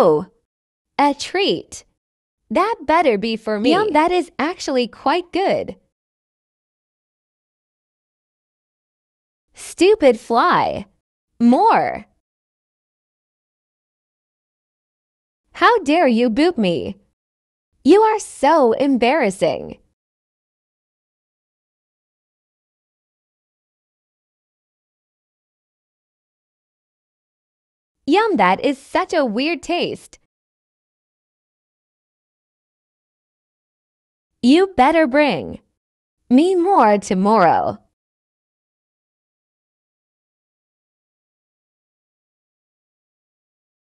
Ooh, a treat. That better be for me. Yum, that is actually quite good. Stupid fly. More. How dare you boop me? You are so embarrassing. Yum, that is such a weird taste. You better bring me more tomorrow.